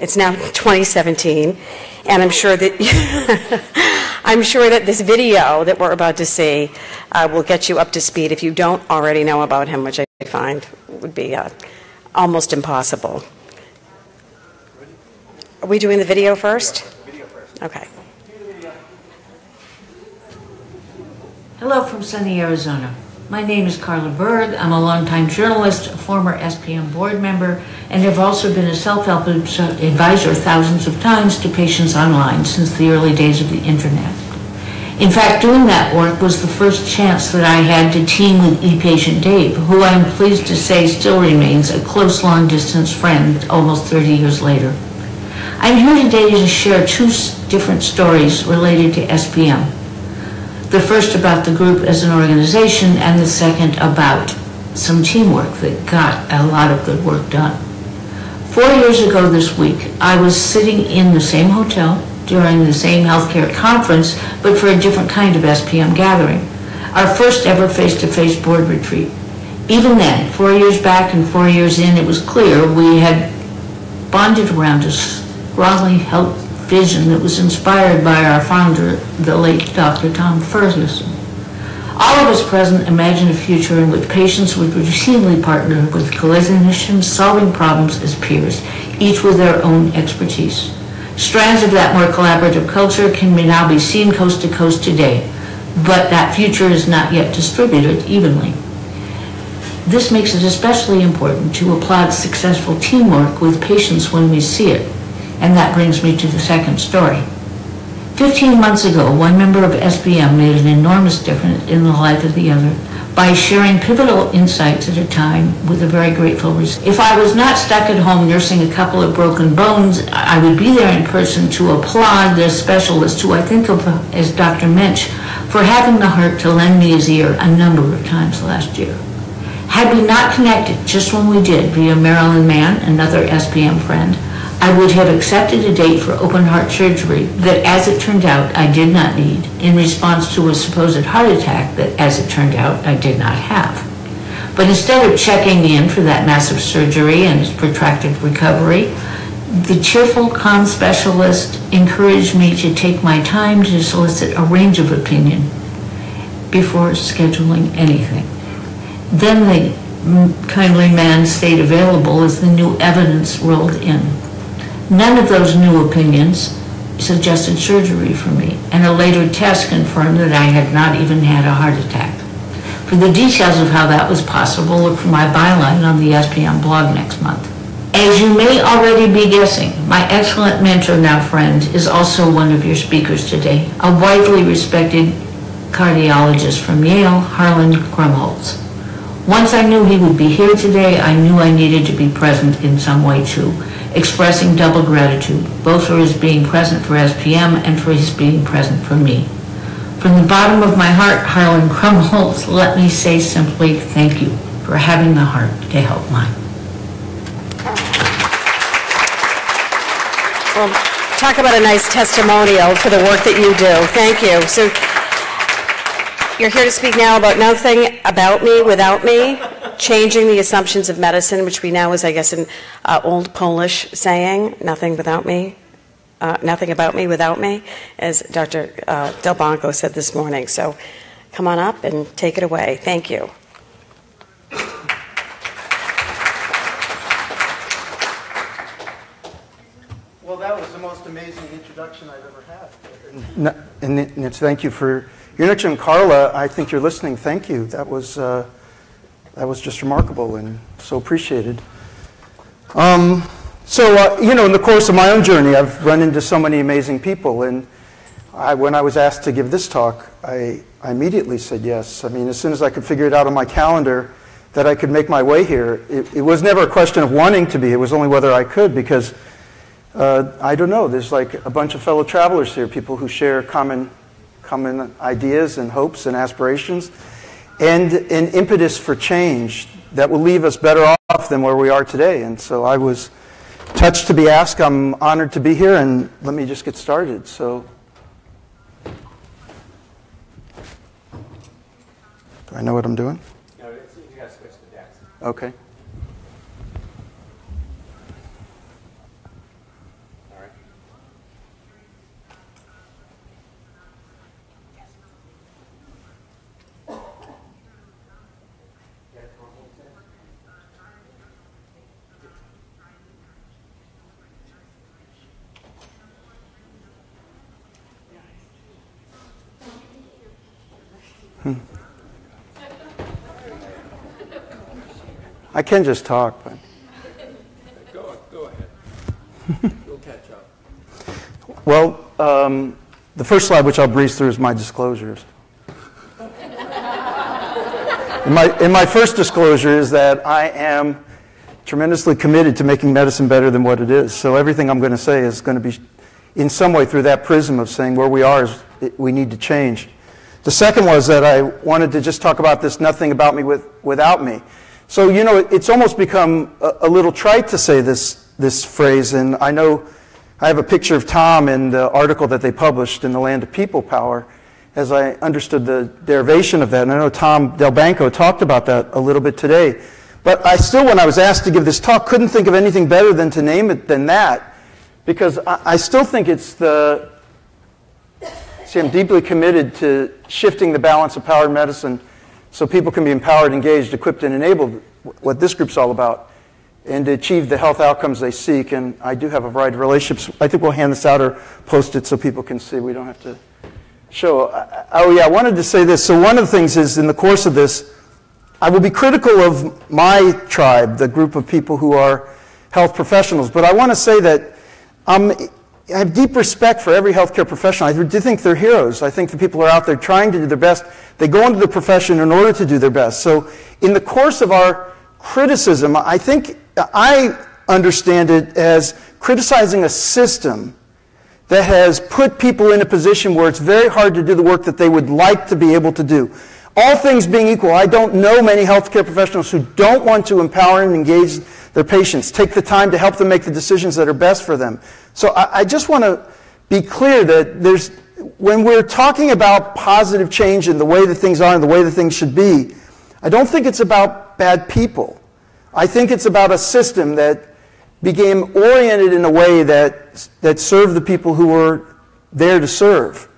It's now 2017, and I'm sure that I'm sure that this video that we're about to see uh, will get you up to speed if you don't already know about him, which I find would be uh, almost impossible. Are we doing the video first? Video first. Okay. Hello from sunny Arizona. My name is Carla Berg. I'm a longtime journalist, a former SPM board member, and have also been a self-help advisor thousands of times to patients online since the early days of the internet. In fact, doing that work was the first chance that I had to team with e-patient Dave, who I'm pleased to say still remains a close long-distance friend almost 30 years later. I'm here today to share two different stories related to SPM. The first about the group as an organization, and the second about some teamwork that got a lot of good work done. Four years ago this week, I was sitting in the same hotel during the same healthcare conference, but for a different kind of SPM gathering. Our first ever face-to-face board retreat. Even then, four years back and four years in, it was clear we had bonded around a strongly held vision that was inspired by our founder, the late Dr. Tom Ferguson. All of us present imagined a future in which patients would routinely partner with clinicians solving problems as peers, each with their own expertise. Strands of that more collaborative culture can now be seen coast to coast today, but that future is not yet distributed evenly. This makes it especially important to applaud successful teamwork with patients when we see it. And that brings me to the second story. Fifteen months ago, one member of SPM made an enormous difference in the life of the other by sharing pivotal insights at a time with a very grateful result. If I was not stuck at home nursing a couple of broken bones, I would be there in person to applaud the specialist who I think of as Dr. Mensch for having the heart to lend me his ear a number of times last year. Had we not connected just when we did via Marilyn Mann, another SPM friend, I would have accepted a date for open heart surgery that, as it turned out, I did not need in response to a supposed heart attack that, as it turned out, I did not have. But instead of checking in for that massive surgery and its protracted recovery, the cheerful, calm specialist encouraged me to take my time to solicit a range of opinion before scheduling anything. Then the kindly man stayed available as the new evidence rolled in. None of those new opinions suggested surgery for me, and a later test confirmed that I had not even had a heart attack. For the details of how that was possible, look for my byline on the SPM blog next month. As you may already be guessing, my excellent mentor, now friend, is also one of your speakers today, a widely respected cardiologist from Yale, Harlan Krumholz. Once I knew he would be here today, I knew I needed to be present in some way too, expressing double gratitude, both for his being present for SPM and for his being present for me. From the bottom of my heart, Harlan Krumholz, let me say simply thank you for having the heart to help mine. Well, talk about a nice testimonial for the work that you do. Thank you. So you're here to speak now about nothing about me without me changing the assumptions of medicine, which we know is, I guess, an uh, old Polish saying, nothing without me, uh, nothing about me without me, as Dr. Uh, Delbanco said this morning. So come on up and take it away. Thank you. Well, that was the most amazing introduction I've ever had. And, and thank you for your introduction, Carla. I think you're listening. Thank you. That was uh, that was just remarkable and so appreciated. Um, so, uh, you know, in the course of my own journey, I've run into so many amazing people. And I, when I was asked to give this talk, I, I immediately said yes. I mean, as soon as I could figure it out on my calendar that I could make my way here, it, it was never a question of wanting to be, it was only whether I could because uh, I don't know, there's like a bunch of fellow travelers here, people who share common, common ideas and hopes and aspirations and an impetus for change that will leave us better off than where we are today. And so I was touched to be asked. I'm honored to be here, and let me just get started. So, do I know what I'm doing? No, you got to switch the decks. Okay. I can just talk, but. Go, go ahead. We'll catch up. Well, um, the first slide, which I'll breeze through, is my disclosures. and, my, and my first disclosure is that I am tremendously committed to making medicine better than what it is. So everything I'm going to say is going to be, in some way, through that prism of saying where we are is we need to change. The second was that I wanted to just talk about this nothing about me with, without me. So, you know, it's almost become a, a little trite to say this, this phrase, and I know I have a picture of Tom in the article that they published in the Land of People Power as I understood the derivation of that. And I know Tom Delbanco talked about that a little bit today. But I still, when I was asked to give this talk, couldn't think of anything better than to name it than that because I, I still think it's the. See, I'm deeply committed to shifting the balance of power in medicine so people can be empowered, engaged, equipped, and enabled, what this group's all about, and to achieve the health outcomes they seek. And I do have a variety of relationships. I think we'll hand this out or post it so people can see. We don't have to show. Oh, yeah, I wanted to say this. So, one of the things is in the course of this, I will be critical of my tribe, the group of people who are health professionals, but I want to say that um, I have deep respect for every healthcare professional. I do think they're heroes. I think the people are out there trying to do their best. They go into the profession in order to do their best. So, in the course of our criticism, I think I understand it as criticizing a system that has put people in a position where it's very hard to do the work that they would like to be able to do. All things being equal, I don't know many healthcare professionals who don't want to empower and engage their patients, take the time to help them make the decisions that are best for them. So I, I just want to be clear that there's, when we're talking about positive change in the way that things are and the way that things should be, I don't think it's about bad people. I think it's about a system that became oriented in a way that, that served the people who were there to serve.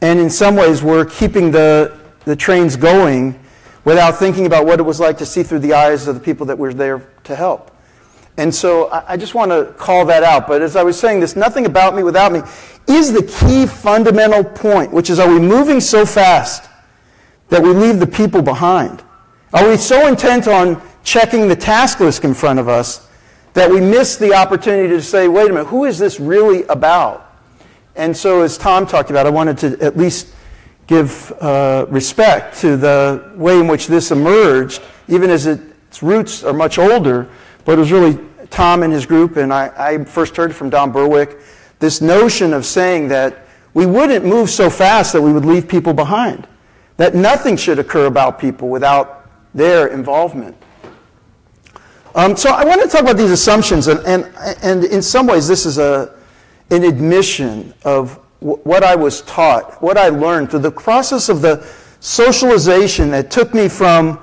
And in some ways, we're keeping the, the trains going without thinking about what it was like to see through the eyes of the people that were there to help. And so I, just want to call that out. But as I was saying, this nothing about me without me is the key fundamental point, which is are we moving so fast that we leave the people behind? Are we so intent on checking the task list in front of us that we miss the opportunity to say, wait a minute, who is this really about? And so, as Tom talked about, I wanted to at least give uh, respect to the way in which this emerged, even as its roots are much older. But it was really Tom and his group, and I, I first heard from Don Berwick, this notion of saying that we wouldn't move so fast that we would leave people behind, that nothing should occur about people without their involvement. Um, so I want to talk about these assumptions, and, and, and in some ways, this is a, an admission of what I was taught, what I learned through the process of the socialization that took me from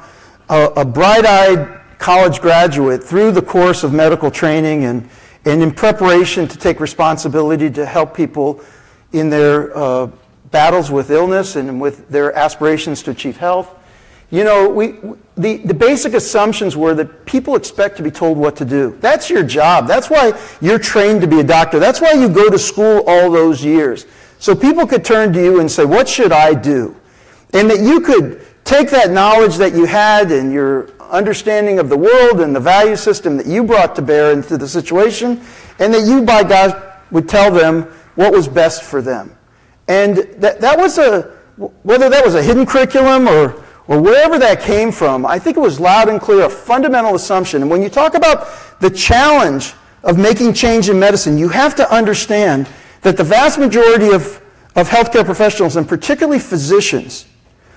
a, a bright eyed college graduate through the course of medical training and, and in preparation to take responsibility to help people in their uh, battles with illness and with their aspirations to achieve health you know, we, the, the basic assumptions were that people expect to be told what to do. That's your job. That's why you're trained to be a doctor. That's why you go to school all those years. So people could turn to you and say, What should I do? And that you could take that knowledge that you had and your understanding of the world and the value system that you brought to bear into the situation, and that you, by God, would tell them what was best for them. And that, that was a, whether that was a hidden curriculum or or wherever that came from, I think it was loud and clear a fundamental assumption. And when you talk about the challenge of making change in medicine, you have to understand that the vast majority of, of healthcare professionals, and particularly physicians,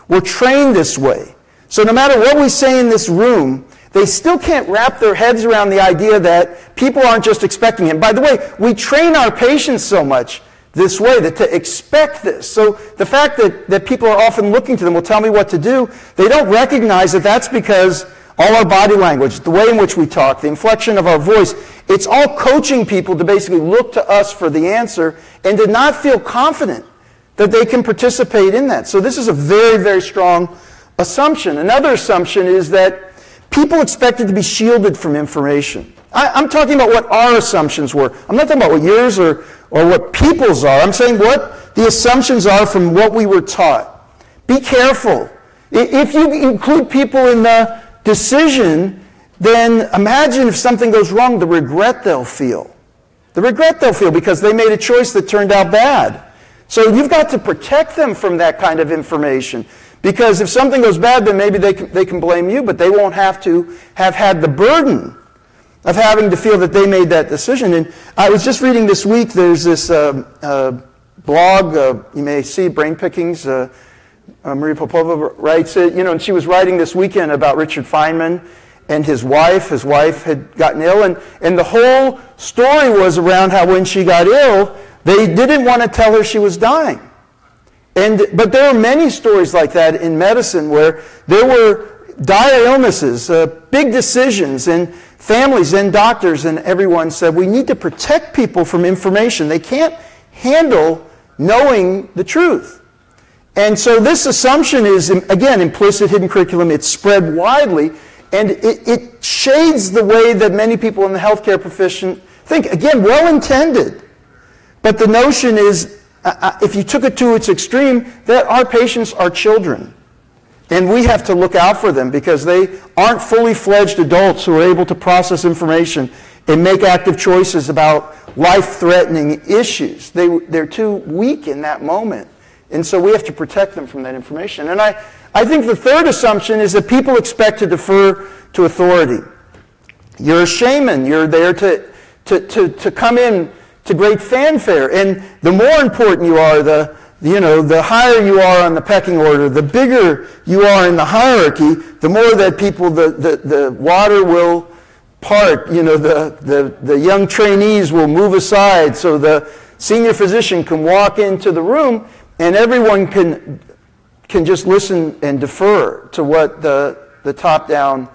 were trained this way. So no matter what we say in this room, they still can't wrap their heads around the idea that people aren't just expecting it. By the way, we train our patients so much this way, that to expect this. So the fact that, that people are often looking to them will tell me what to do, they don't recognize that that's because all our body language, the way in which we talk, the inflection of our voice, it's all coaching people to basically look to us for the answer and to not feel confident that they can participate in that. So this is a very, very strong assumption. Another assumption is that people expected to be shielded from information. I, am talking about what our assumptions were. I'm not talking about what yours or, or what people's are. I'm saying what the assumptions are from what we were taught. Be careful If you include people in the decision, then imagine if something goes wrong, the regret they'll feel. The regret they'll feel because they made a choice that turned out bad. So you've got to protect them from that kind of information. Because if something goes bad, then maybe they can, they can blame you, but they won't have to have had the burden of having to feel that they made that decision. And I was just reading this week, there's this uh, uh, blog, uh, you may see, Brain Pickings. Uh, uh, Maria Popova writes it, you know, and she was writing this weekend about Richard Feynman and his wife. His wife had gotten ill, and, and the whole story was around how when she got ill, they didn't want to tell her she was dying. And, but there are many stories like that in medicine where there were dire illnesses, uh, big decisions, and families and doctors and everyone said we need to protect people from information. They can't handle knowing the truth. And so this assumption is, again, implicit hidden curriculum. It's spread widely, and it, it shades the way that many people in the healthcare profession think. Again, well intended. But the notion is uh, uh, if you took it to its extreme, that our patients are children. And we have to look out for them because they aren't fully fledged adults who are able to process information and make active choices about life threatening issues. They, they're too weak in that moment. And so we have to protect them from that information. And I, I think the third assumption is that people expect to defer to authority. You're a shaman, you're there to, to, to, to come in to great fanfare. And the more important you are, the, you know, the higher you are on the pecking order, the bigger you are in the hierarchy, the more that people, the, the, the water will part, you know, the, the, the young trainees will move aside so the senior physician can walk into the room and everyone can, can just listen and defer to what the, the top down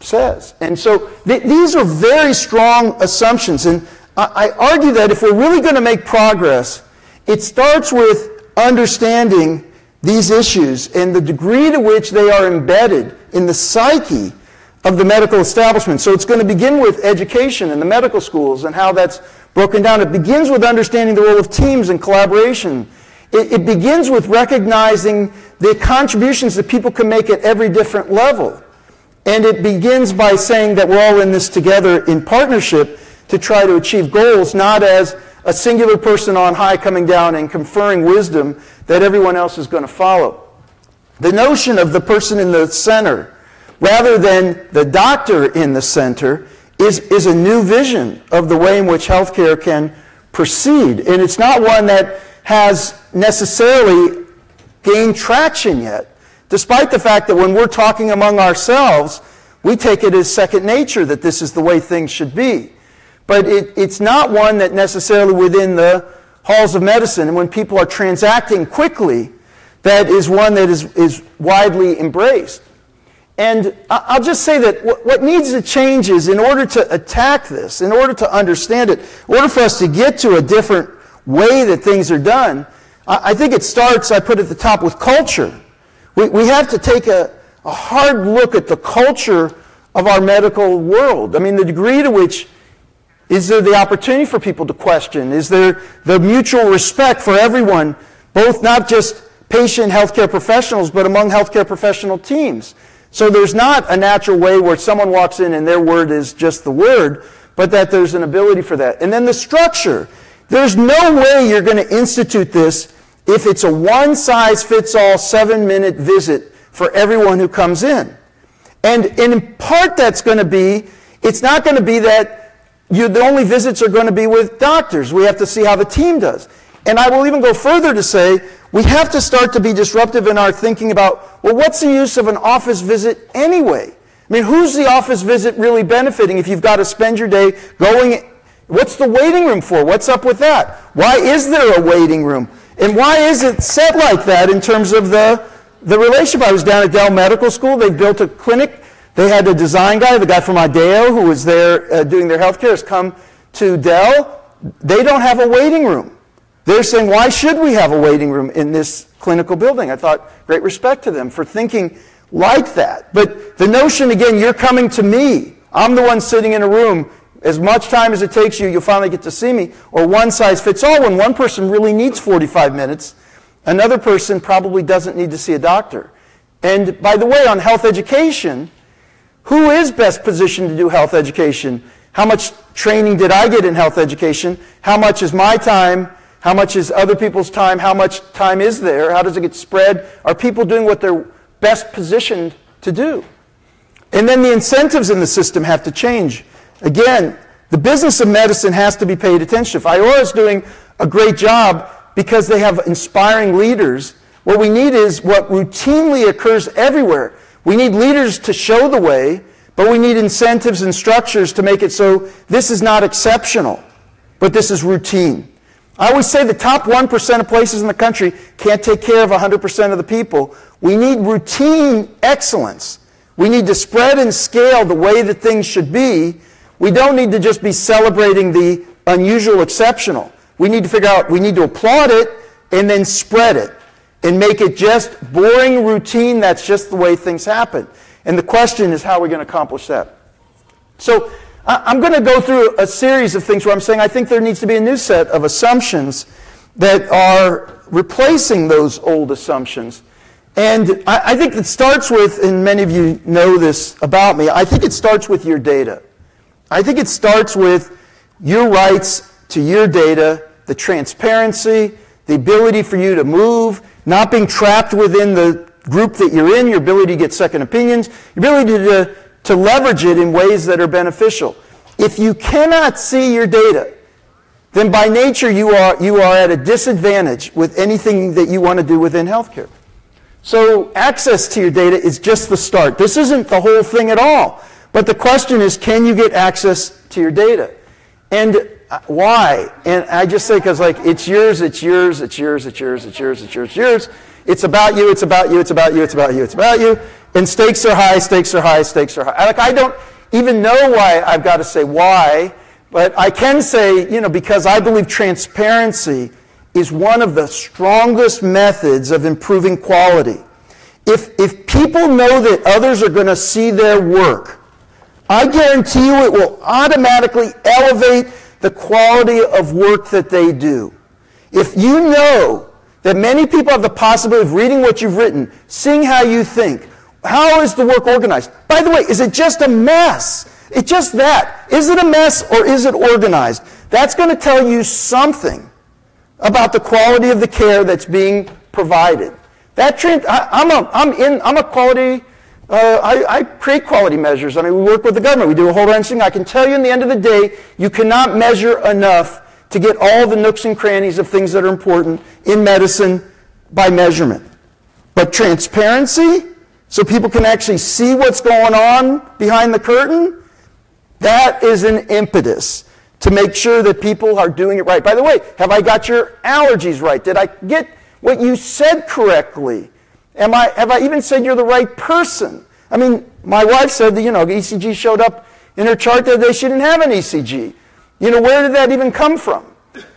says. And so th- these are very strong assumptions. And I argue that if we're really going to make progress, it starts with understanding these issues and the degree to which they are embedded in the psyche of the medical establishment. So it's going to begin with education in the medical schools and how that's broken down. It begins with understanding the role of teams and collaboration. It, it begins with recognizing the contributions that people can make at every different level. And it begins by saying that we're all in this together in partnership to try to achieve goals, not as a singular person on high coming down and conferring wisdom that everyone else is going to follow. The notion of the person in the center, rather than the doctor in the center, is, is a new vision of the way in which healthcare can proceed. And it's not one that has necessarily gained traction yet, despite the fact that when we're talking among ourselves, we take it as second nature that this is the way things should be. But it, it's not one that necessarily within the halls of medicine, and when people are transacting quickly, that is one that is, is widely embraced. And I'll just say that what needs to change is in order to attack this, in order to understand it, in order for us to get to a different way that things are done, I think it starts, I put at the top, with culture. We, have to take a hard look at the culture of our medical world. I mean, the degree to which is there the opportunity for people to question? Is there the mutual respect for everyone, both not just patient healthcare professionals, but among healthcare professional teams? So there's not a natural way where someone walks in and their word is just the word, but that there's an ability for that. And then the structure. There's no way you're going to institute this if it's a one size fits all seven minute visit for everyone who comes in. And, in part that's going to be, it's not going to be that you, the only visits are going to be with doctors. We have to see how the team does. And I will even go further to say we have to start to be disruptive in our thinking about, well, what's the use of an office visit anyway? I mean, who's the office visit really benefiting if you've got to spend your day going? What's the waiting room for? What's up with that? Why is there a waiting room? And why is it set like that in terms of the, the relationship? I was down at Dell Medical School. They built a clinic they had a design guy, the guy from IDEO who was there uh, doing their healthcare, has come to Dell. They don't have a waiting room. They're saying, why should we have a waiting room in this clinical building? I thought, great respect to them for thinking like that. But the notion, again, you're coming to me. I'm the one sitting in a room. As much time as it takes you, you'll finally get to see me. Or one size fits all when one person really needs 45 minutes. Another person probably doesn't need to see a doctor. And by the way, on health education, who is best positioned to do health education? How much training did I get in health education? How much is my time? How much is other people's time? How much time is there? How does it get spread? Are people doing what they're best positioned to do? And then the incentives in the system have to change. Again, the business of medicine has to be paid attention. If Iora is doing a great job because they have inspiring leaders, what we need is what routinely occurs everywhere. We need leaders to show the way, but we need incentives and structures to make it so this is not exceptional, but this is routine. I always say the top 1% of places in the country can't take care of 100% of the people. We need routine excellence. We need to spread and scale the way that things should be. We don't need to just be celebrating the unusual exceptional. We need to figure out, we need to applaud it and then spread it and make it just boring routine. That's just the way things happen. And the question is, how are we going to accomplish that? So I'm going to go through a series of things where I'm saying I think there needs to be a new set of assumptions that are replacing those old assumptions. And I, think it starts with, and many of you know this about me, I think it starts with your data. I think it starts with your rights to your data, the transparency, the ability for you to move, not being trapped within the group that you're in, your ability to get second opinions, your ability to, to leverage it in ways that are beneficial. If you cannot see your data, then by nature you are, you are at a disadvantage with anything that you want to do within healthcare. So access to your data is just the start. This isn't the whole thing at all. But the question is, can you get access to your data? And Uh, why? And I just say, because like, it's yours, it's yours, it's yours, it's yours, it's yours, it's yours, it's yours. It's about you, it's about you, it's about you, it's about you, it's about you. And stakes are high, stakes are high, stakes are high. Like, I don't even know why I've got to say why, but I can say, you know, because I believe transparency is one of the strongest methods of improving quality. If, if people know that others are going to see their work, I guarantee you it will automatically elevate the quality of work that they do. If you know that many people have the possibility of reading what you've written, seeing how you think, how is the work organized? By the way, is it just a mess? It's just that. Is it a mess or is it organized? That's going to tell you something about the quality of the care that's being provided. That trend, I, am a, I'm in, I'm a quality, uh, I, I, create quality measures. I mean, we work with the government. We do a whole bunch of things. I can tell you in the end of the day, you cannot measure enough to get all the nooks and crannies of things that are important in medicine by measurement. But transparency, so people can actually see what's going on behind the curtain, that is an impetus to make sure that people are doing it right. By the way, have I got your allergies right? Did I get what you said correctly? Am I, have I even said you're the right person? I mean, my wife said that, you know, ECG showed up in her chart that day. She didn't have an ECG. You know, where did that even come from?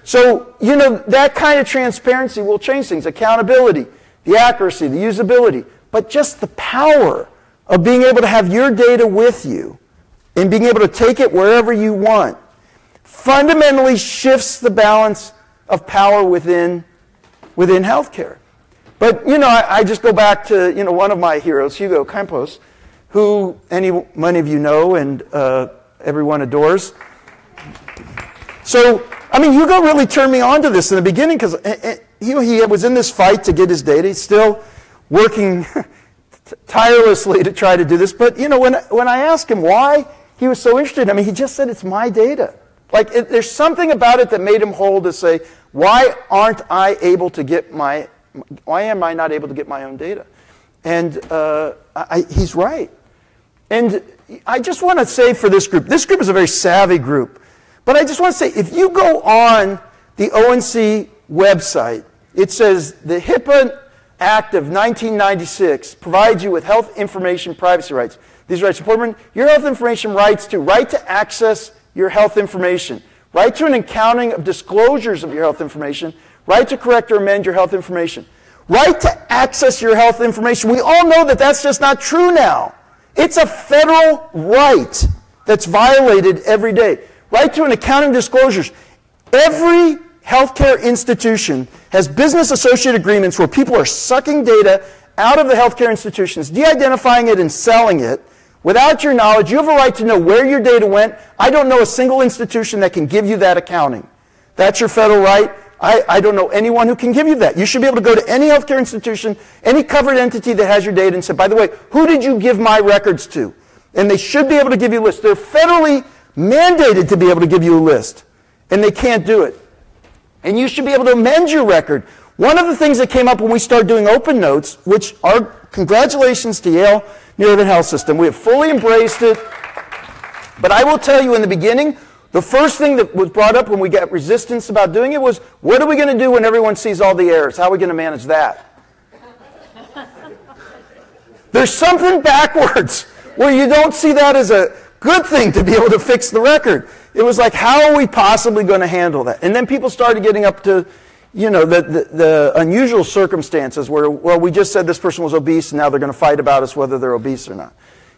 So, you know, that kind of transparency will change things. Accountability, the accuracy, the usability, but just the power of being able to have your data with you and being able to take it wherever you want fundamentally shifts the balance of power within, within healthcare. But, you know, I, I, just go back to, you know, one of my heroes, Hugo Campos, who any, many of you know and uh, everyone adores. So, I mean, Hugo really turned me on to this in the beginning because eh, eh, he, he was in this fight to get his data. He's still working tirelessly to try to do this. But, you know, when, when I asked him why he was so interested, I mean, he just said, it's my data. Like, it, there's something about it that made him hold to say, why aren't I able to get my, why am I not able to get my own data? And uh, I, he's right. And I just want to say for this group, this group is a very savvy group. But I just want to say, if you go on the ONC website, it says the HIPAA Act of 1996 provides you with health information privacy rights. These rights are important. Your health information rights to right to access your health information, right to an accounting of disclosures of your health information, right to correct or amend your health information, right to access your health information. We all know that that's just not true now. It's a federal right that's violated every day. Right to an accounting disclosures. Every healthcare institution has business associate agreements where people are sucking data out of the healthcare institutions, de-identifying it and selling it without your knowledge. You have a right to know where your data went. I don't know a single institution that can give you that accounting. That's your federal right. I, I don't know anyone who can give you that. You should be able to go to any healthcare institution, any covered entity that has your data and say, by the way, who did you give my records to? And they should be able to give you a list. They're federally mandated to be able to give you a list, and they can't do it. And you should be able to amend your record. One of the things that came up when we started doing open notes, which are congratulations to Yale New Haven Health System, we have fully embraced it. But I will tell you in the beginning, the first thing that was brought up when we got resistance about doing it was, what are we going to do when everyone sees all the errors? How are we going to manage that? There's something backwards where you don't see that as a good thing to be able to fix the record. It was like, how are we possibly going to handle that? And then people started getting up to, you know, the, the, the unusual circumstances where, well, we just said this person was obese and now they're going to fight about us whether they're obese or not.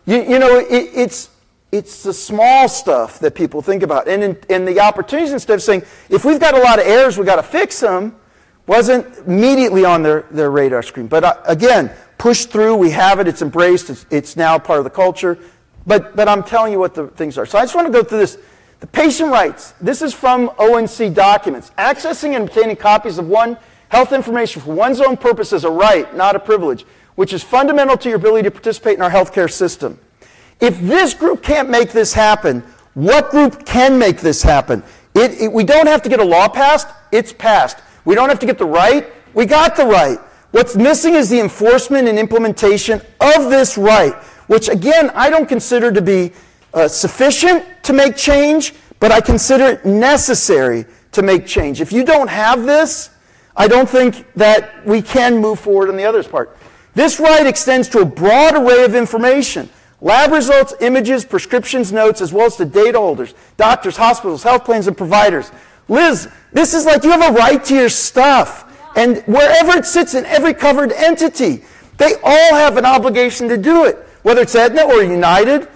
You, you know, it, it's, it's the small stuff that people think about. And, in, the opportunities, instead of saying, if we've got a lot of errors, we've got to fix them, wasn't immediately on their, their radar screen. But uh, again, pushed through, we have it, it's embraced, it's, it's now part of the culture. But, but I'm telling you what the things are. So I just want to go through this. The patient rights. This is from ONC documents. Accessing and obtaining copies of one health information for one's own purpose is a right, not a privilege, which is fundamental to your ability to participate in our healthcare system. If this group can't make this happen, what group can make this happen? It, it, we don't have to get a law passed, it's passed. We don't have to get the right, we got the right. What's missing is the enforcement and implementation of this right, which again, I don't consider to be uh, sufficient to make change, but I consider it necessary to make change. If you don't have this, I don't think that we can move forward on the others part. This right extends to a broad array of information Lab results, images, prescriptions, notes, as well as to data holders, doctors, hospitals, health plans, and providers. Liz, this is like you have a right to your stuff. And wherever it sits in every covered entity, they all have an obligation to do it. Whether it's Aetna or United,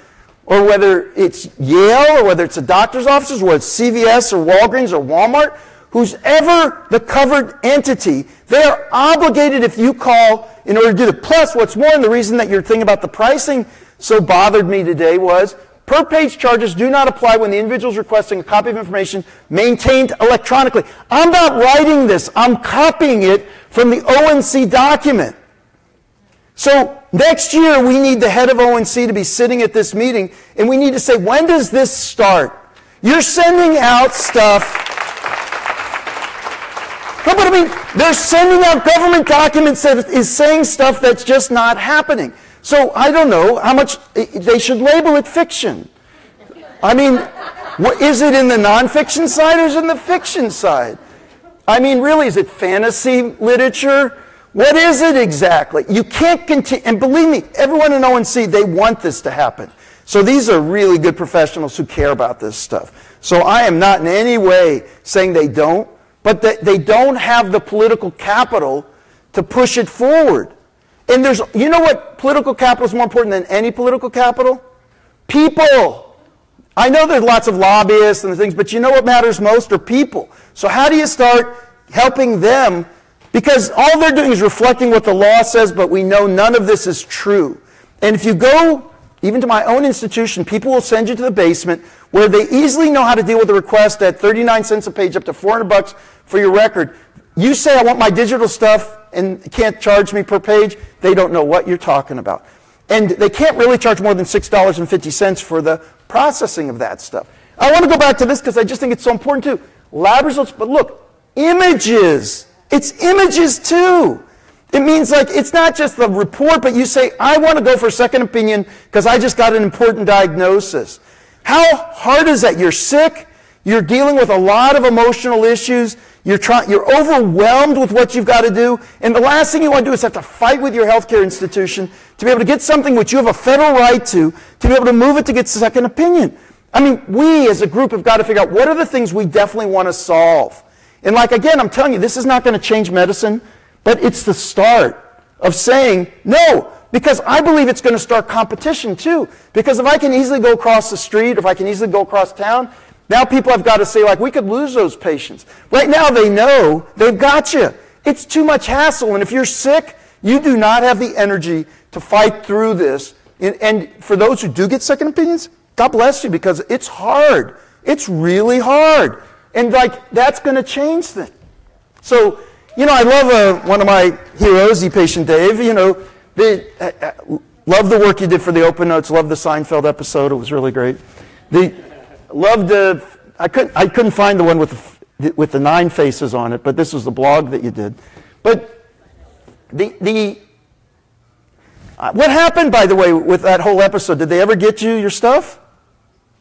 or whether it's Yale, or whether it's a doctor's office, or whether it's CVS or Walgreens or Walmart, who's ever the covered entity, they are obligated if you call in order to do it. Plus, what's more, and the reason that you're thinking about the pricing so bothered me today was per page charges do not apply when the individual is requesting a copy of information maintained electronically. I'm not writing this, I'm copying it from the ONC document. So next year we need the head of ONC to be sitting at this meeting and we need to say, when does this start? You're sending out stuff. No, but I mean, they're sending out government documents that is saying stuff that's just not happening. So I don't know how much they should label it fiction. I mean, what, is it in the nonfiction side or is it in the fiction side? I mean, really, is it fantasy literature? What is it exactly? You can't continue, and believe me, everyone in ONC, they want this to happen. So these are really good professionals who care about this stuff. So I am not in any way saying they don't, but they don't have the political capital to push it forward. And there's, you know what political capital is more important than any political capital? People. I know there's lots of lobbyists and things, but you know what matters most are people. So how do you start helping them? Because all they're doing is reflecting what the law says, but we know none of this is true. And if you go even to my own institution, people will send you to the basement where they easily know how to deal with a request at 39 cents a page up to 400 bucks for your record. You say I want my digital stuff and can't charge me per page, they don't know what you're talking about. And they can't really charge more than $6.50 for the processing of that stuff. I want to go back to this because I just think it's so important too. Lab results, but look, images. It's images too. It means like it's not just the report, but you say, I want to go for a second opinion because I just got an important diagnosis. How hard is that? You're sick. You're dealing with a lot of emotional issues. You're, trying, you're overwhelmed with what you've got to do. And the last thing you want to do is have to fight with your healthcare institution to be able to get something which you have a federal right to, to be able to move it to get second opinion. I mean, we as a group have got to figure out what are the things we definitely want to solve. And like, again, I'm telling you, this is not going to change medicine, but it's the start of saying, no, because I believe it's going to start competition too. Because if I can easily go across the street, if I can easily go across town, now people have got to say, like, we could lose those patients. Right now they know they've got you. It's too much hassle. And if you're sick, You do not have the energy to fight through this. And, and for those who do get second opinions, God bless you because it's hard. It's really hard. And like, that's going to change things. So, you know, I love uh, one of my heroes, e-patient Dave, you know, the, uh, uh, love the work you did for the open notes, love the Seinfeld episode, it was really great. The, loved the, I couldn't, I couldn't find the one with the, with the nine faces on it, but this was the blog that you did. But the, the, uh, what happened, by the way, with that whole episode? Did they ever get you your stuff?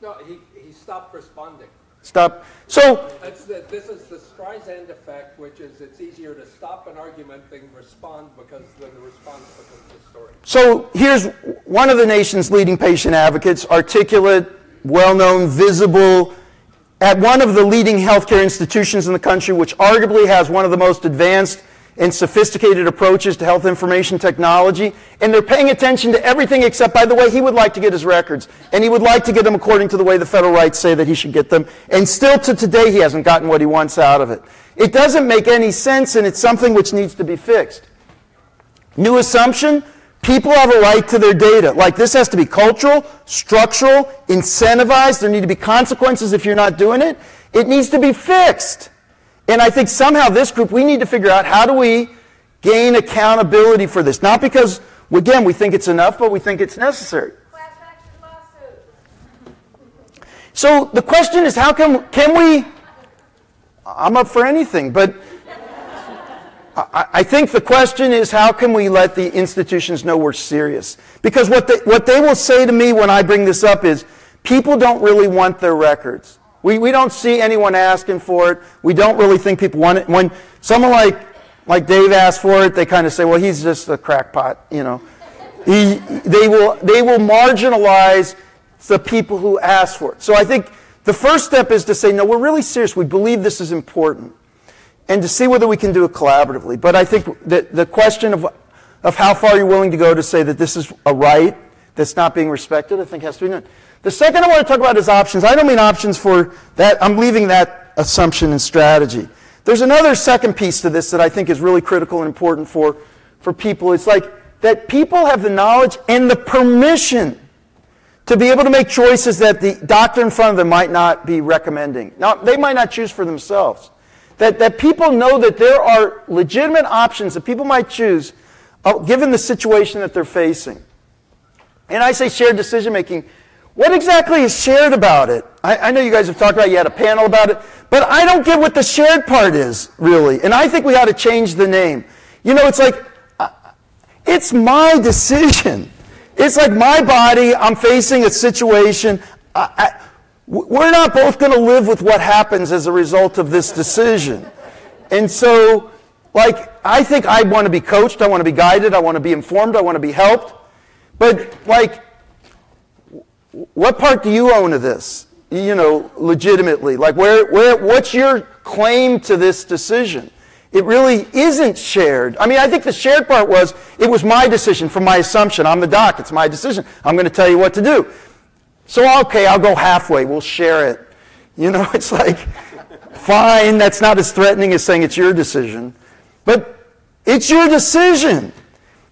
No, he, he stopped responding. Stop. So, That's the, this is the Streisand effect, which is it's easier to stop an argument than respond because then the response becomes the story. so here's one of the nation's leading patient advocates, articulate, well-known, visible, at one of the leading healthcare institutions in the country, which arguably has one of the most advanced and sophisticated approaches to health information technology, and they're paying attention to everything except, by the way, he would like to get his records, and he would like to get them according to the way the federal rights say that he should get them, and still to today he hasn't gotten what he wants out of it. It doesn't make any sense, and it's something which needs to be fixed. New assumption, people have a right to their data. Like this has to be cultural, structural, incentivized. There need to be consequences if you're not doing it. It needs to be fixed. And I think somehow this group, we need to figure out how do we gain accountability for this. Not because, again, we think it's enough, but we think it's necessary. So the question is, how can, can we, I'm up for anything, but I, I think the question is, how can we let the institutions know we're serious? Because what they, what they will say to me when I bring this up is, people don't really want their records. We, we don't see anyone asking for it. We don't really think people want it. When someone like, like Dave asks for it, they kind of say, well, he's just a crackpot, you know. He, they, will, they will marginalize the people who ask for it. So I think the first step is to say, no, we're really serious. We believe this is important. And to see whether we can do it collaboratively. But I think that the question of, of how far you're willing to go to say that this is a right that's not being respected, I think has to be done. The second I want to talk about is options. I don't mean options for that. I'm leaving that assumption and strategy. There's another second piece to this that I think is really critical and important for, for people. It's like that people have the knowledge and the permission to be able to make choices that the doctor in front of them might not be recommending. Now, they might not choose for themselves. That, that people know that there are legitimate options that people might choose uh, given the situation that they're facing. And I say shared decision making. What exactly is shared about it? I, I know you guys have talked about it, you had a panel about it, but I don't get what the shared part is, really. And I think we ought to change the name. You know, it's like, uh, it's my decision. It's like my body, I'm facing a situation. I, I, we're not both going to live with what happens as a result of this decision. And so, like, I think I want to be coached, I want to be guided, I want to be informed, I want to be helped. But, like, what part do you own of this? You know, legitimately. Like, where, where, what's your claim to this decision? It really isn't shared. I mean, I think the shared part was it was my decision from my assumption. I'm the doc. It's my decision. I'm going to tell you what to do. So, okay, I'll go halfway. We'll share it. You know, it's like, fine, that's not as threatening as saying it's your decision. But it's your decision.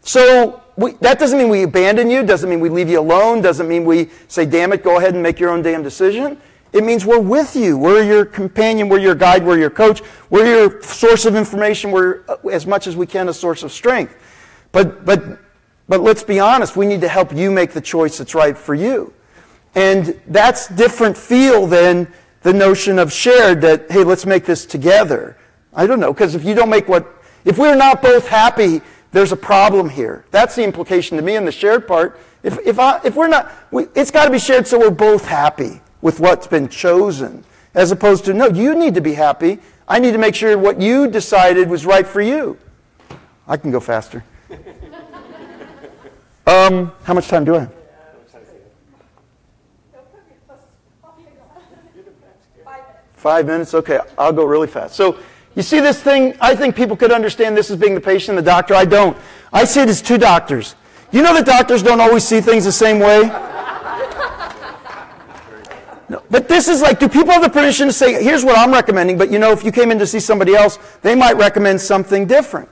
So, we, that doesn't mean we abandon you, doesn't mean we leave you alone, doesn't mean we say, damn it, go ahead and make your own damn decision. It means we're with you. We're your companion, we're your guide, we're your coach, we're your source of information, we're, uh, as much as we can, a source of strength. But, but, but let's be honest, we need to help you make the choice that's right for you. And that's different feel than the notion of shared that, hey, let's make this together. I don't know, because if you don't make what, if we're not both happy, there's a problem here. That's the implication to me in the shared part. If, if, I, if we're not, we, it's got to be shared so we're both happy with what's been chosen, as opposed to, no, you need to be happy. I need to make sure what you decided was right for you. I can go faster. um, how much time do I have? Five minutes? Okay, I'll go really fast. So, you see this thing? I think people could understand this as being the patient and the doctor. I don't. I see it as two doctors. You know that doctors don't always see things the same way? No. But this is like, do people have the permission to say, here's what I'm recommending, but you know, if you came in to see somebody else, they might recommend something different?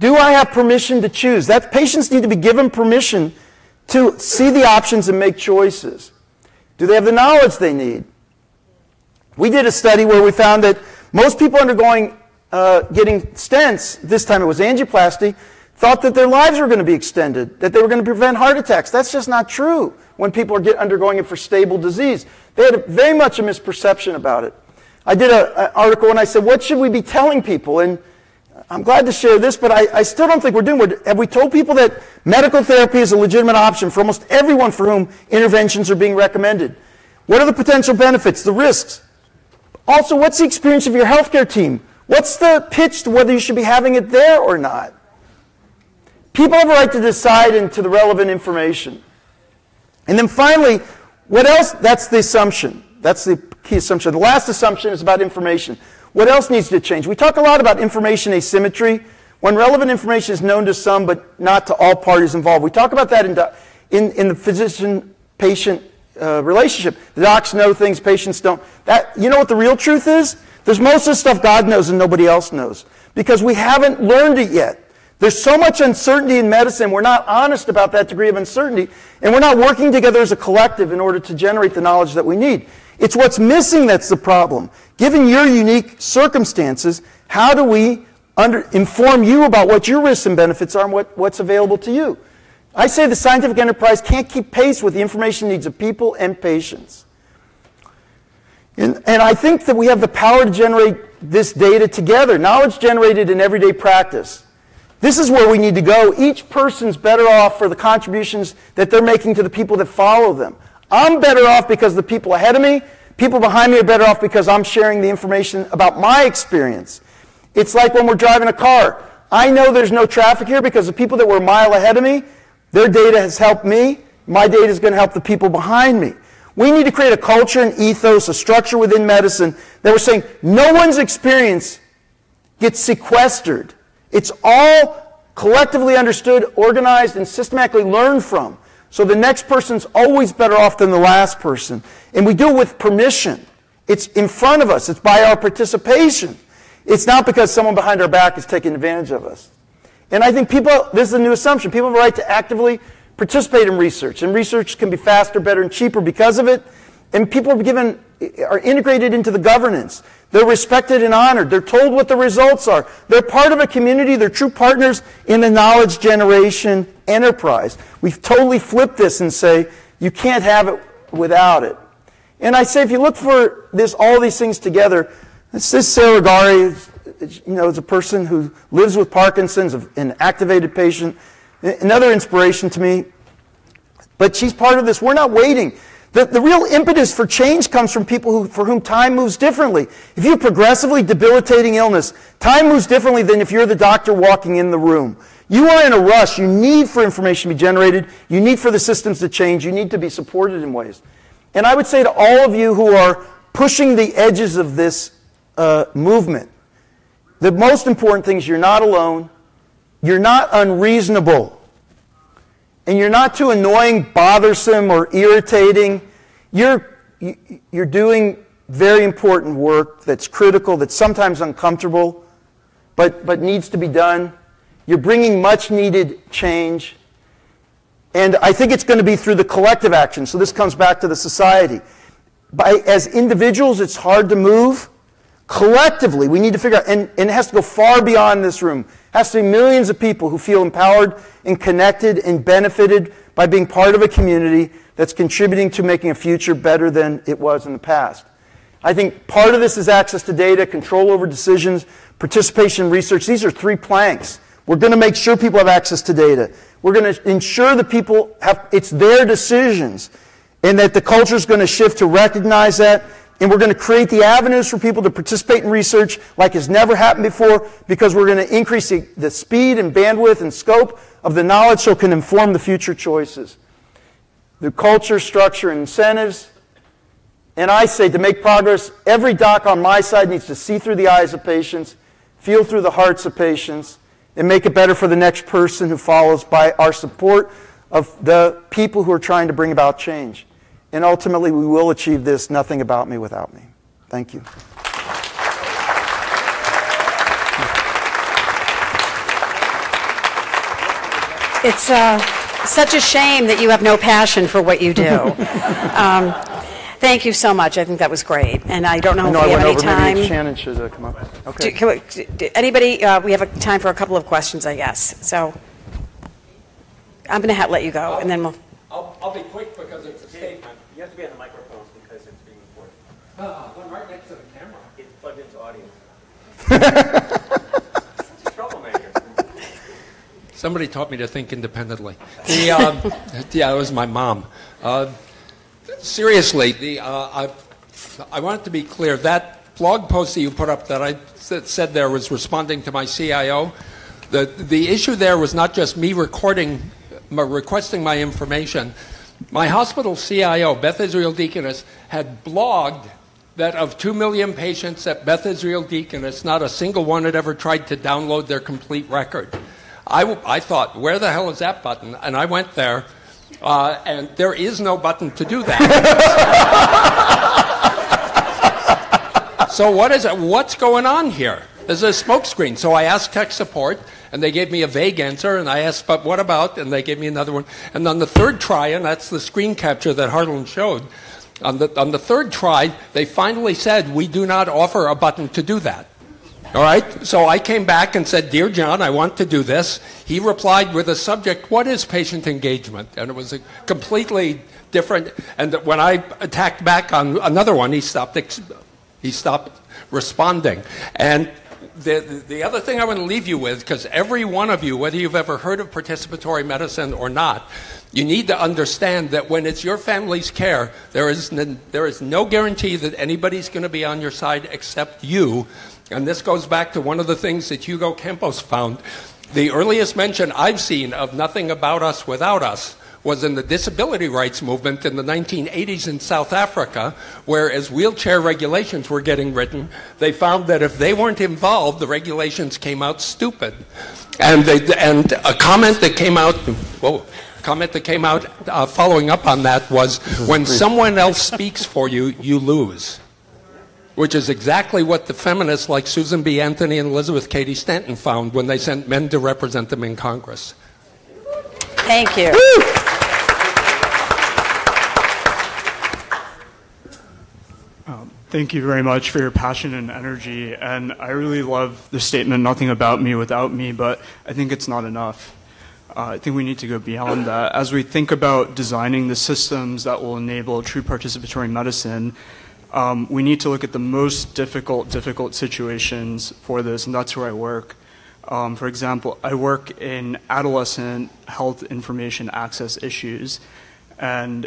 Do I have permission to choose? That patients need to be given permission to see the options and make choices. Do they have the knowledge they need? We did a study where we found that most people undergoing uh, getting stents, this time it was angioplasty, thought that their lives were going to be extended, that they were going to prevent heart attacks. That's just not true when people are get, undergoing it for stable disease. They had a, very much a misperception about it. I did an article and I said, what should we be telling people? And I'm glad to share this, but I, I still don't think we're doing it. Have we told people that medical therapy is a legitimate option for almost everyone for whom interventions are being recommended? What are the potential benefits, the risks? Also, what's the experience of your healthcare team? What's the pitch to whether you should be having it there or not? People have a right to decide into the relevant information. And then finally, what else? That's the assumption. That's the key assumption. The last assumption is about information. What else needs to change? We talk a lot about information asymmetry. When relevant information is known to some but not to all parties involved. We talk about that in, in, in the physician-patient uh, relationship. The docs know things, patients don't. That, you know what the real truth is? There's most of the stuff God knows and nobody else knows. Because we haven't learned it yet. There's so much uncertainty in medicine. We're not honest about that degree of uncertainty. And we're not working together as a collective in order to generate the knowledge that we need. It's what's missing that's the problem. Given your unique circumstances, how do we under, inform you about what your risks and benefits are and what, what's available to you? I say the scientific enterprise can't keep pace with the information needs of people and patients. And, and I think that we have the power to generate this data together, knowledge generated in everyday practice. This is where we need to go. Each person's better off for the contributions that they're making to the people that follow them. I'm better off because the people ahead of me People behind me are better off because I'm sharing the information about my experience. It's like when we're driving a car. I know there's no traffic here because the people that were a mile ahead of me, their data has helped me. My data is going to help the people behind me. We need to create a culture and ethos, a structure within medicine that we're saying no one's experience gets sequestered. It's all collectively understood, organized, and systematically learned from. So the next person's always better off than the last person. And we do it with permission. It's in front of us. It's by our participation. It's not because someone behind our back is taking advantage of us. And I think people, this is a new assumption, people have a right to actively participate in research. And research can be faster, better, and cheaper because of it. And people are given, are integrated into the governance. They're respected and honored. They're told what the results are. They're part of a community. They're true partners in the knowledge generation enterprise. We've totally flipped this and say, you can't have it without it. And I say, if you look for this, all these things together, this is Sara Riggare, you know, is a person who lives with Parkinson's, an activated patient, another inspiration to me. But she's part of this. We're not waiting. The, the real impetus for change comes from people who, for whom time moves differently. If you have progressively debilitating illness, time moves differently than if you're the doctor walking in the room. You are in a rush. You need for information to be generated. You need for the systems to change. You need to be supported in ways. And I would say to all of you who are pushing the edges of this uh, movement, the most important thing is you're not alone. You're not unreasonable and you're not too annoying, bothersome, or irritating. You're, you're doing very important work that's critical, that's sometimes uncomfortable, but, but needs to be done. You're bringing much needed change. And I think it's going to be through the collective action. So this comes back to the society. By, as individuals, it's hard to move. Collectively, we need to figure out, and, and it has to go far beyond this room It has to be millions of people who feel empowered and connected and benefited by being part of a community that's contributing to making a future better than it was in the past. I think part of this is access to data, control over decisions, participation in research. These are three planks. We're going to make sure people have access to data. We're going to ensure that people have, it's their decisions and that the culture is going to shift to recognize that and we're going to create the avenues for people to participate in research like has never happened before because we're going to increase the, speed and bandwidth and scope of the knowledge so it can inform the future choices. The culture, structure, and incentives. And I say to make progress, every doc on my side needs to see through the eyes of patients, feel through the hearts of patients, and make it better for the next person who follows by our support of the people who are trying to bring about change. And ultimately, we will achieve this nothing about me without me. Thank you. it's uh, such a shame that you have no passion for what you do. um, thank you so much. I think that was great. And I don't know I if know I we have went any over, time. maybe Shannon should uh, come up. Do, Okay. can we, do- anybody, uh, we have a time for a couple of questions, I guess. So I'm going to let you go, and then we'll. I'll, I'll be quick because it's a statement. You have to be on the microphones because it's being recorded. Ah, one right next to the camera. It's plugged into audio. Troublemaker. Somebody taught me to think independently. The, um, yeah, it was my mom. Uh, seriously, the, uh, I, I want it to be clear that blog post that you put up that I said said there was responding to my CIO. The, the issue there was not just me recording, requesting my information. My hospital CIO, Beth Israel Deaconess, had blogged that of 2 million patients at Beth Israel Deaconess, not a single one had ever tried to download their complete record. I, I thought, where the hell is that button? And I went there, uh, and there is no button to do that. so what is it? What's going on here? There's a smokescreen. So I asked tech support, and they gave me a vague answer. And I asked, but what about? And they gave me another one. And on the third try, and that's the screen capture that Harlan showed, on the, on the third try, they finally said, we do not offer a button to do that. All right? So I came back and said, Dear John, I want to do this. He replied with a subject, What is patient engagement? And it was a completely different. And when I attacked back on another one, he stopped, he stopped responding. And the, the other thing I want to leave you with, because every one of you, whether you've ever heard of participatory medicine or not, you need to understand that when it's your family's care, there is, there is no guarantee that anybody's going to be on your side except you. And this goes back to one of the things that Hugo Campos found. The earliest mention I've seen of nothing about us without us was in the disability rights movement in the 1980s in South Africa, where as wheelchair regulations were getting written, they found that if they weren't involved, the regulations came out stupid. And, they, and a comment that came out, whoa, comment that came out uh, following up on that was, when someone else speaks for you, you lose which is exactly what the feminists like Susan B. Anthony and Elizabeth Cady Stanton found when they sent men to represent them in Congress. Thank you. Thank you very much for your passion and energy. And I really love the statement, nothing about me without me, but I think it's not enough. Uh, I think we need to go beyond that. As we think about designing the systems that will enable true participatory medicine, um, we need to look at the most difficult, difficult situations for this, and that's where I work. Um, for example, I work in adolescent health information access issues, and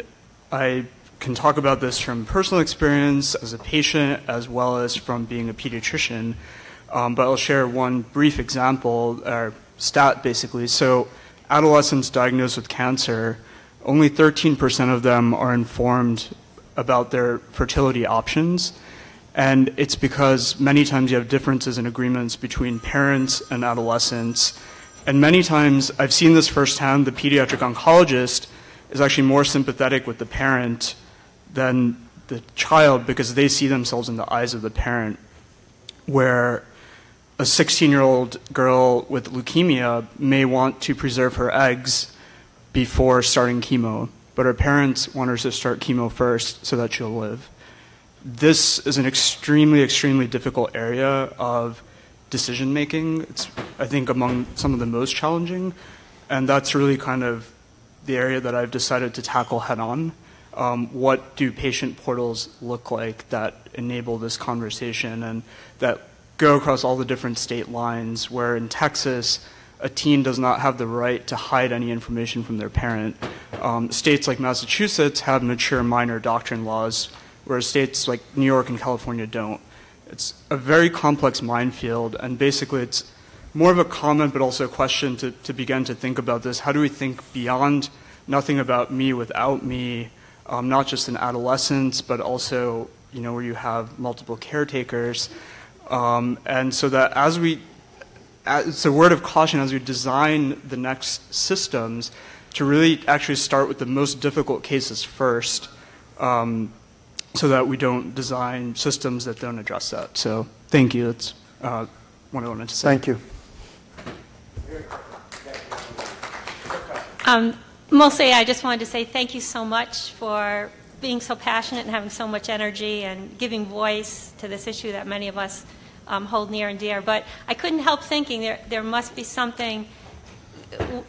I can talk about this from personal experience as a patient as well as from being a pediatrician. Um, but I'll share one brief example, or stat basically. So, adolescents diagnosed with cancer, only 13% of them are informed about their fertility options. And it's because many times you have differences in agreements between parents and adolescents. And many times, I've seen this firsthand, the pediatric oncologist is actually more sympathetic with the parent than the child because they see themselves in the eyes of the parent. Where a 16 year old girl with leukemia may want to preserve her eggs before starting chemo, but her parents want her to start chemo first so that she'll live. This is an extremely, extremely difficult area of decision making. It's, I think, among some of the most challenging, and that's really kind of the area that I've decided to tackle head on. Um, what do patient portals look like that enable this conversation and that go across all the different state lines? Where in Texas, a teen does not have the right to hide any information from their parent. Um, states like Massachusetts have mature minor doctrine laws, whereas states like New York and California don't. It's a very complex minefield, and basically, it's more of a comment but also a question to, to begin to think about this. How do we think beyond nothing about me without me, um, not just in adolescence, but also you know where you have multiple caretakers, um, and so that as we, as, it's a word of caution as we design the next systems, to really actually start with the most difficult cases first. Um, so that we don't design systems that don't address that. So thank you. That's uh, what I wanted to say. Thank you. Um, mostly, I just wanted to say thank you so much for being so passionate and having so much energy and giving voice to this issue that many of us um, hold near and dear. But I couldn't help thinking there, there must be something.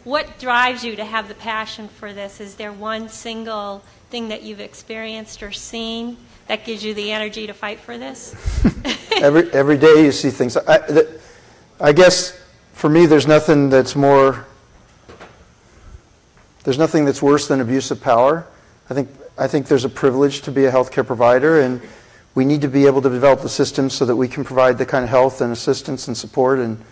What drives you to have the passion for this? Is there one single thing that you've experienced or seen that gives you the energy to fight for this? every, every day you see things. I, I guess for me, there's nothing that's more, there's nothing that's worse than abuse of power. I think, I think there's a privilege to be a healthcare provider, and we need to be able to develop the systems so that we can provide the kind of health and assistance and support and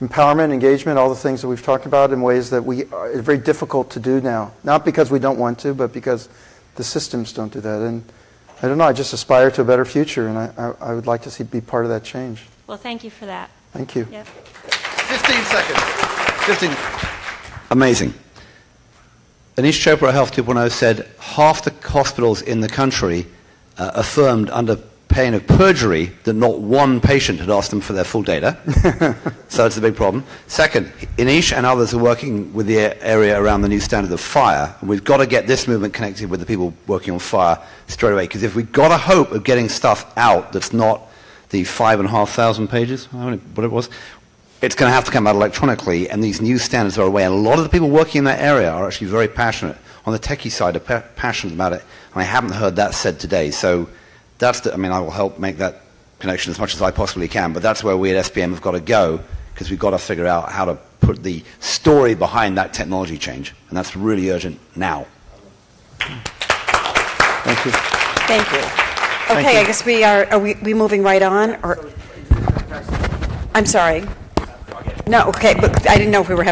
empowerment, engagement, all the things that we've talked about in ways that we are very difficult to do now. Not because we don't want to, but because the systems don't do that. And I don't know, I just aspire to a better future, and I, I, I would like to see be part of that change. Well, thank you for that. Thank you. Yep. 15 seconds. 15. Amazing. Aneesh Chopra at Health 2.0 said half the hospitals in the country uh, affirmed under pain of perjury that not one patient had asked them for their full data. so it's a big problem. Second, Aneesh and others are working with the area around the new standard of FHIR. And we've got to get this movement connected with the people working on FHIR straight away. Because if we've got a hope of getting stuff out that's not the five and a half thousand pages, what it was, it's going to have to come out electronically, and these new standards are away. And a lot of the people working in that area are actually very passionate. On the techie side, are pa- passionate about it. And I haven't heard that said today. So that's the, I mean, I will help make that connection as much as I possibly can, but that's where we at SPM have got to go because we've got to figure out how to put the story behind that technology change, and that's really urgent now. Thank you. Thank you. Okay, I guess we are, are we, we moving right on, or? I'm sorry. No, okay, but I didn't know if we were having